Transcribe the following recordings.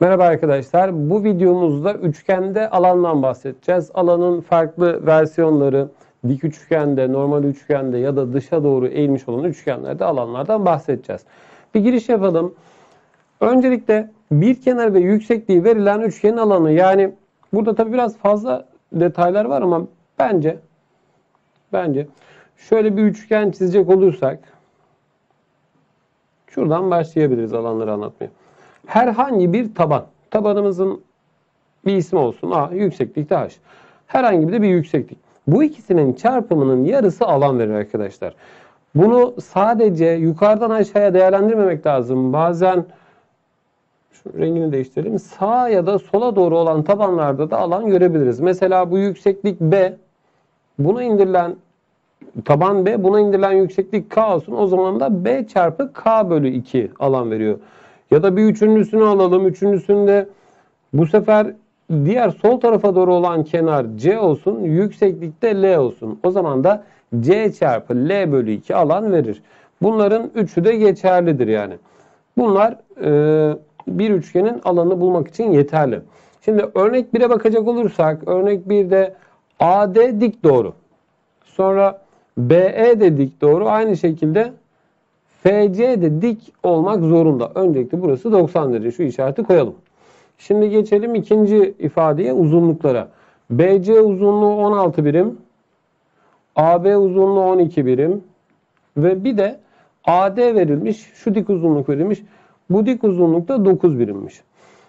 Merhaba arkadaşlar. Bu videomuzda üçgende alandan bahsedeceğiz. Alanın farklı versiyonları, dik üçgende, normal üçgende ya da dışa doğru eğilmiş olan üçgenlerde alanlardan bahsedeceğiz. Bir giriş yapalım. Öncelikle bir kenar ve yüksekliği verilen üçgenin alanı. Yani burada tabii biraz fazla detaylar var ama bence bence şöyle bir üçgen çizecek olursak şuradan başlayabiliriz alanları anlatmaya herhangi bir taban. Tabanımızın bir ismi olsun. A yükseklik H. Herhangi bir de bir yükseklik. Bu ikisinin çarpımının yarısı alan verir arkadaşlar. Bunu sadece yukarıdan aşağıya değerlendirmemek lazım. Bazen şu rengini değiştirelim. Sağa ya da sola doğru olan tabanlarda da alan görebiliriz. Mesela bu yükseklik B. Buna indirilen taban B, buna indirilen yükseklik K olsun. O zaman da B çarpı K bölü 2 alan veriyor. Ya da bir üçüncüsünü alalım. Üçüncüsünde bu sefer diğer sol tarafa doğru olan kenar C olsun. Yükseklikte L olsun. O zaman da C çarpı L bölü 2 alan verir. Bunların üçü de geçerlidir yani. Bunlar e, bir üçgenin alanını bulmak için yeterli. Şimdi örnek 1'e bakacak olursak örnek 1'de AD dik doğru. Sonra BE de dik doğru. Aynı şekilde FC de dik olmak zorunda. Öncelikle burası 90 derece. Şu işareti koyalım. Şimdi geçelim ikinci ifadeye uzunluklara. BC uzunluğu 16 birim. AB uzunluğu 12 birim. Ve bir de AD verilmiş. Şu dik uzunluk verilmiş. Bu dik uzunluk da 9 birimmiş.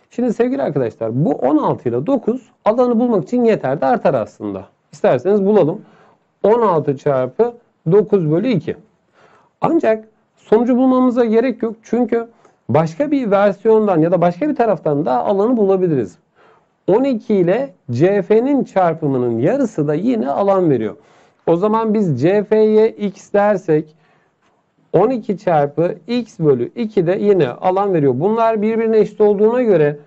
Şimdi sevgili arkadaşlar bu 16 ile 9 alanı bulmak için yeter de artar aslında. İsterseniz bulalım. 16 çarpı 9 bölü 2. Ancak Sonucu bulmamıza gerek yok. Çünkü başka bir versiyondan ya da başka bir taraftan da alanı bulabiliriz. 12 ile CF'nin çarpımının yarısı da yine alan veriyor. O zaman biz CF'ye x dersek 12 çarpı x bölü 2 de yine alan veriyor. Bunlar birbirine eşit olduğuna göre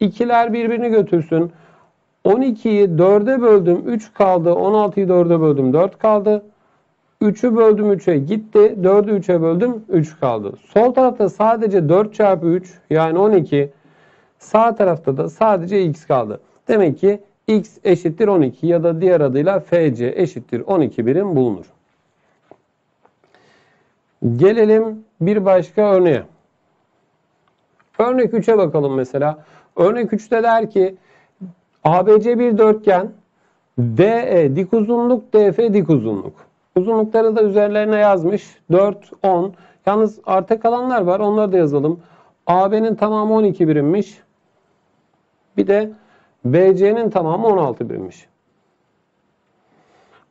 ikiler birbirini götürsün. 12'yi 4'e böldüm 3 kaldı. 16'yı 4'e böldüm 4 kaldı. 3'ü böldüm 3'e gitti. 4'ü 3'e böldüm 3 kaldı. Sol tarafta sadece 4 çarpı 3 yani 12. Sağ tarafta da sadece x kaldı. Demek ki x eşittir 12 ya da diğer adıyla FC eşittir 12 birim bulunur. Gelelim bir başka örneğe. Örnek 3'e bakalım mesela. Örnek 3'te der ki ABC bir dörtgen DE dik uzunluk DF dik uzunluk. Uzunlukları da üzerlerine yazmış. 4, 10. Yalnız arta kalanlar var. Onları da yazalım. AB'nin tamamı 12 birimmiş. Bir de BC'nin tamamı 16 birimmiş.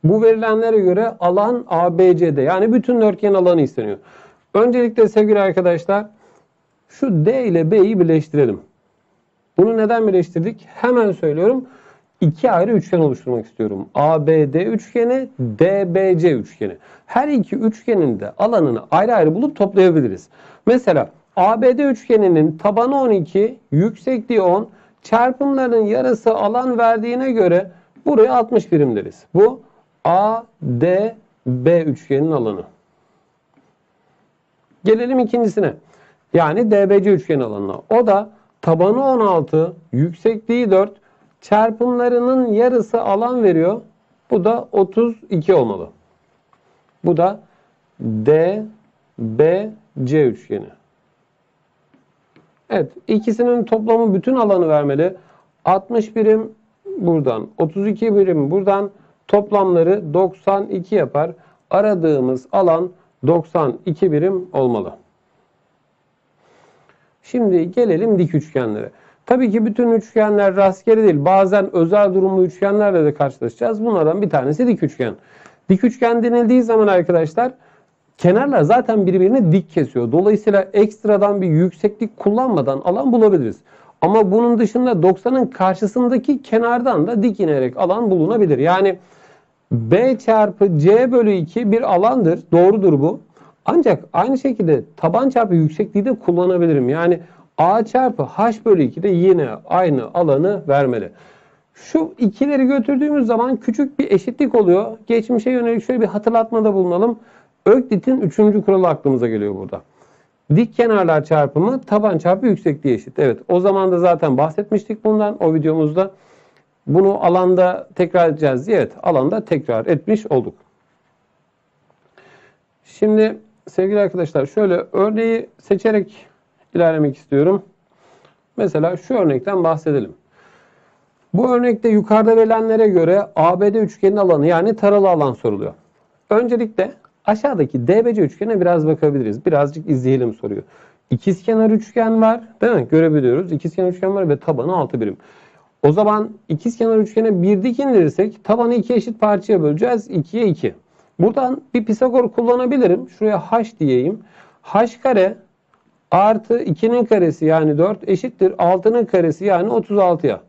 Bu verilenlere göre alan ABC'de yani bütün dörtgen alanı isteniyor. Öncelikle sevgili arkadaşlar şu D ile B'yi birleştirelim. Bunu neden birleştirdik? Hemen söylüyorum iki ayrı üçgen oluşturmak istiyorum. ABD üçgeni, DBC üçgeni. Her iki üçgenin de alanını ayrı ayrı bulup toplayabiliriz. Mesela ABD üçgeninin tabanı 12, yüksekliği 10, çarpımların yarısı alan verdiğine göre buraya 60 birim deriz. Bu ADB üçgenin alanı. Gelelim ikincisine. Yani DBC üçgen alanına. O da tabanı 16, yüksekliği 4, çarpımlarının yarısı alan veriyor. Bu da 32 olmalı. Bu da D, B, C üçgeni. Evet, ikisinin toplamı bütün alanı vermeli. 60 birim buradan, 32 birim buradan toplamları 92 yapar. Aradığımız alan 92 birim olmalı. Şimdi gelelim dik üçgenlere. Tabii ki bütün üçgenler rastgele değil. Bazen özel durumlu üçgenlerle de karşılaşacağız. Bunlardan bir tanesi dik üçgen. Dik üçgen denildiği zaman arkadaşlar kenarlar zaten birbirini dik kesiyor. Dolayısıyla ekstradan bir yükseklik kullanmadan alan bulabiliriz. Ama bunun dışında 90'ın karşısındaki kenardan da dik inerek alan bulunabilir. Yani B çarpı C bölü 2 bir alandır. Doğrudur bu. Ancak aynı şekilde taban çarpı yüksekliği de kullanabilirim. Yani A çarpı H bölü 2 de yine aynı alanı vermeli. Şu ikileri götürdüğümüz zaman küçük bir eşitlik oluyor. Geçmişe yönelik şöyle bir hatırlatmada bulunalım. Öklit'in üçüncü kuralı aklımıza geliyor burada. dik kenarlar çarpımı taban çarpı yüksekliği eşit. Evet o zaman da zaten bahsetmiştik bundan o videomuzda. Bunu alanda tekrar edeceğiz diye evet alanda tekrar etmiş olduk. Şimdi sevgili arkadaşlar şöyle örneği seçerek ilerlemek istiyorum. Mesela şu örnekten bahsedelim. Bu örnekte yukarıda verilenlere göre ABD üçgenin alanı yani taralı alan soruluyor. Öncelikle aşağıdaki DBC üçgene biraz bakabiliriz. Birazcık izleyelim soruyu. İkizkenar üçgen var değil mi? Görebiliyoruz. İkizkenar üçgen var ve tabanı 6 birim. O zaman ikizkenar üçgene bir dik indirirsek tabanı iki eşit parçaya böleceğiz. 2'ye 2. Buradan bir Pisagor kullanabilirim. Şuraya h diyeyim. h kare artı 2'nin karesi yani 4 eşittir 6'nın karesi yani 36'ya.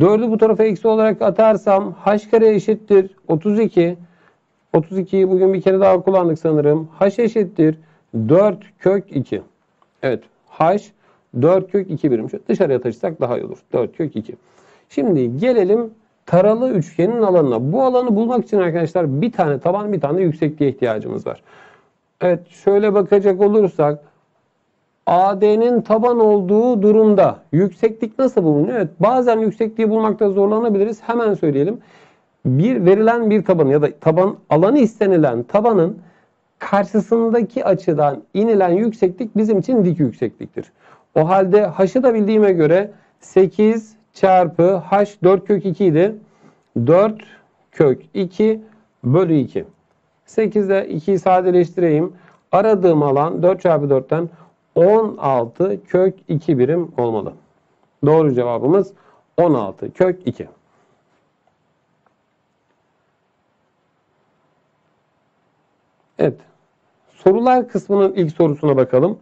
4'ü bu tarafa eksi olarak atarsam h kare eşittir 32. 32'yi bugün bir kere daha kullandık sanırım. h eşittir 4 kök 2. Evet h 4 kök 2 birim. Şöyle dışarıya taşısak daha iyi olur. 4 kök 2. Şimdi gelelim taralı üçgenin alanına. Bu alanı bulmak için arkadaşlar bir tane taban bir tane yüksekliğe ihtiyacımız var. Evet şöyle bakacak olursak AD'nin taban olduğu durumda yükseklik nasıl bulunuyor? Evet bazen yüksekliği bulmakta zorlanabiliriz. Hemen söyleyelim. Bir verilen bir taban ya da taban alanı istenilen tabanın karşısındaki açıdan inilen yükseklik bizim için dik yüksekliktir. O halde h'ı da bildiğime göre 8 çarpı h 4 kök 2 idi. 4 kök 2 bölü 2. 8'de 2'yi sadeleştireyim. Aradığım alan 4 çarpı 4'ten 16 kök 2 birim olmalı. Doğru cevabımız 16 kök 2. Evet. Sorular kısmının ilk sorusuna bakalım.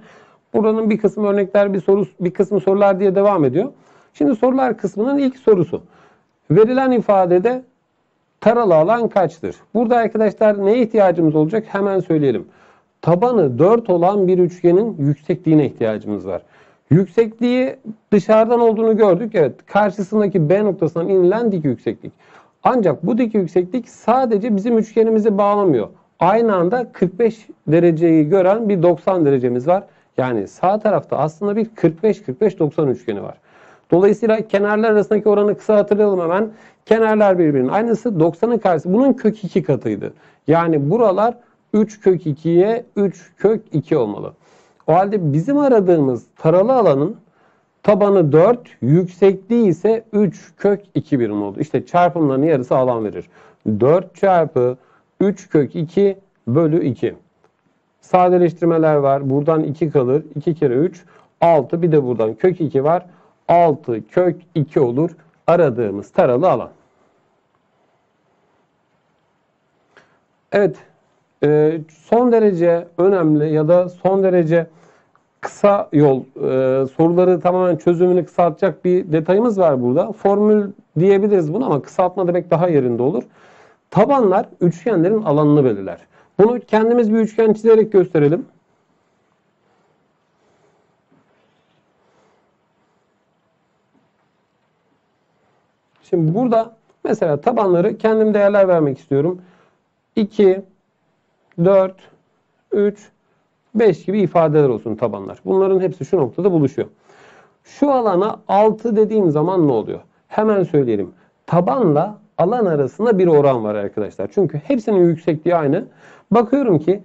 Buranın bir kısmı örnekler, bir soru, bir kısmı sorular diye devam ediyor. Şimdi sorular kısmının ilk sorusu. Verilen ifadede taralı alan kaçtır? Burada arkadaşlar neye ihtiyacımız olacak? Hemen söyleyelim. Tabanı 4 olan bir üçgenin yüksekliğine ihtiyacımız var. Yüksekliği dışarıdan olduğunu gördük. Evet karşısındaki B noktasından inilen dik yükseklik. Ancak bu dik yükseklik sadece bizim üçgenimizi bağlamıyor. Aynı anda 45 dereceyi gören bir 90 derecemiz var. Yani sağ tarafta aslında bir 45-45-90 üçgeni var. Dolayısıyla kenarlar arasındaki oranı kısa hatırlayalım hemen. Kenarlar birbirinin aynısı 90'ın karşısı. Bunun kök 2 katıydı. Yani buralar 3 kök 2'ye 3 kök 2 olmalı. O halde bizim aradığımız taralı alanın tabanı 4, yüksekliği ise 3 kök 2 birim oldu. İşte çarpımların yarısı alan verir. 4 çarpı 3 kök 2 bölü 2. Sadeleştirmeler var. Buradan 2 kalır. 2 kere 3 6 bir de buradan kök 2 var. 6 kök 2 olur aradığımız taralı alan. Evet e, son derece önemli ya da son derece kısa yol e, soruları tamamen çözümünü kısaltacak bir detayımız var burada. Formül diyebiliriz bunu ama kısaltma demek daha yerinde olur. Tabanlar üçgenlerin alanını belirler. Bunu kendimiz bir üçgen çizerek gösterelim. Şimdi burada mesela tabanları kendim değerler vermek istiyorum. 2, 4, 3, 5 gibi ifadeler olsun tabanlar. Bunların hepsi şu noktada buluşuyor. Şu alana 6 dediğim zaman ne oluyor? Hemen söyleyelim. Tabanla alan arasında bir oran var arkadaşlar. Çünkü hepsinin yüksekliği aynı. Bakıyorum ki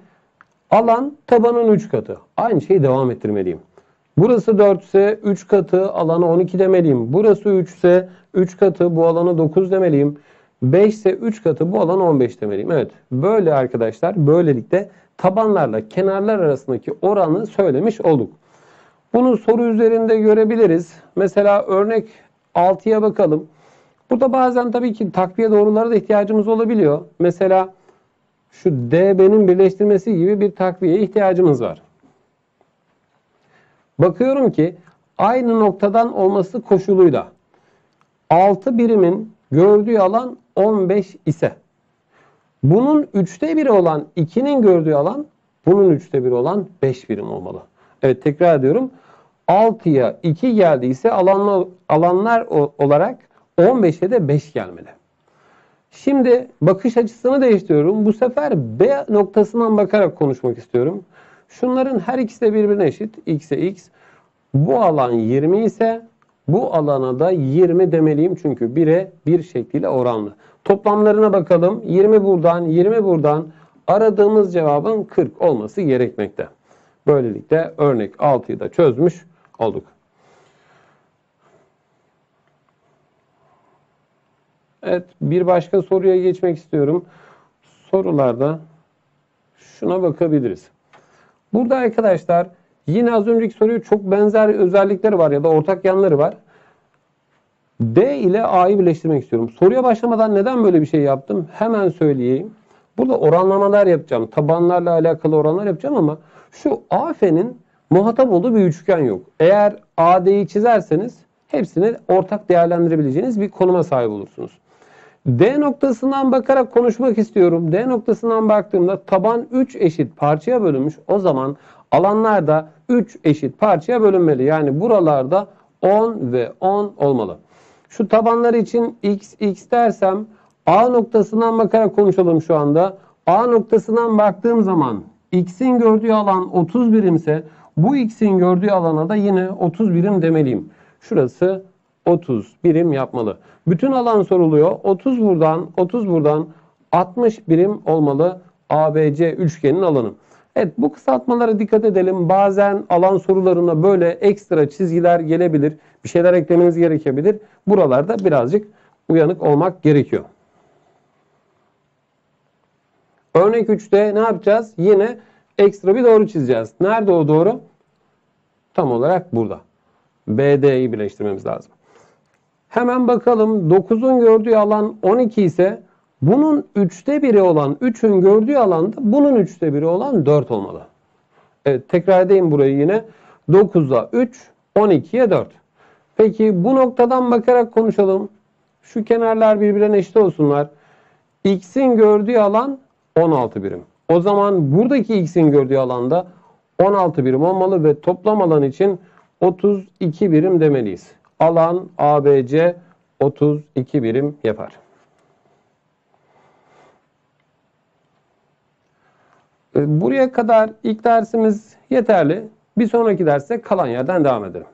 alan tabanın 3 katı. Aynı şeyi devam ettirmeliyim. Burası 4 ise 3 katı alana 12 demeliyim. Burası 3 ise 3 katı bu alana 9 demeliyim. 5 ise 3 katı bu alan 15 demeliyim. Evet böyle arkadaşlar böylelikle tabanlarla kenarlar arasındaki oranı söylemiş olduk. Bunu soru üzerinde görebiliriz. Mesela örnek 6'ya bakalım. Burada bazen tabii ki takviye doğrulara da ihtiyacımız olabiliyor. Mesela şu DB'nin birleştirmesi gibi bir takviyeye ihtiyacımız var. Bakıyorum ki aynı noktadan olması koşuluyla 6 birimin gördüğü alan 15 ise bunun üçte biri olan 2'nin gördüğü alan bunun üçte biri olan 5 birim olmalı. Evet tekrar ediyorum. 6'ya 2 geldiyse alanlar, alanlar olarak 15'e de 5 gelmeli. Şimdi bakış açısını değiştiriyorum. Bu sefer B noktasından bakarak konuşmak istiyorum. Şunların her ikisi de birbirine eşit. X'e X. Bu alan 20 ise bu alana da 20 demeliyim çünkü 1'e 1 şekliyle oranlı. Toplamlarına bakalım. 20 buradan, 20 buradan aradığımız cevabın 40 olması gerekmekte. Böylelikle örnek 6'yı da çözmüş olduk. Evet, bir başka soruya geçmek istiyorum. Sorularda şuna bakabiliriz. Burada arkadaşlar yine az önceki soruya çok benzer özellikleri var ya da ortak yanları var. D ile A'yı birleştirmek istiyorum. Soruya başlamadan neden böyle bir şey yaptım? Hemen söyleyeyim. Burada oranlamalar yapacağım. Tabanlarla alakalı oranlar yapacağım ama şu AF'nin muhatap olduğu bir üçgen yok. Eğer AD'yi çizerseniz hepsini ortak değerlendirebileceğiniz bir konuma sahip olursunuz. D noktasından bakarak konuşmak istiyorum. D noktasından baktığımda taban 3 eşit parçaya bölünmüş. O zaman alanlar da 3 eşit parçaya bölünmeli. Yani buralarda 10 ve 10 olmalı. Şu tabanlar için x, x dersem A noktasından bakarak konuşalım şu anda. A noktasından baktığım zaman x'in gördüğü alan 30 birimse bu x'in gördüğü alana da yine 30 birim demeliyim. Şurası 30 birim yapmalı. Bütün alan soruluyor. 30 buradan, 30 buradan 60 birim olmalı ABC üçgenin alanı. Evet bu kısaltmalara dikkat edelim. Bazen alan sorularına böyle ekstra çizgiler gelebilir. Bir şeyler eklemeniz gerekebilir. Buralarda birazcık uyanık olmak gerekiyor. Örnek 3'te ne yapacağız? Yine ekstra bir doğru çizeceğiz. Nerede o doğru? Tam olarak burada. BD'yi birleştirmemiz lazım. Hemen bakalım 9'un gördüğü alan 12 ise bunun 3'te biri olan 3'ün gördüğü alanda bunun 3'te biri olan 4 olmalı. Evet tekrar edeyim burayı yine. 9'a 3, 12'ye 4. Peki bu noktadan bakarak konuşalım. Şu kenarlar birbirine eşit olsunlar. X'in gördüğü alan 16 birim. O zaman buradaki X'in gördüğü alanda 16 birim olmalı ve toplam alan için 32 birim demeliyiz. Alan ABC 32 birim yapar. E, Buraya kadar ilk dersimiz yeterli. Bir sonraki derste kalan yerden devam edelim.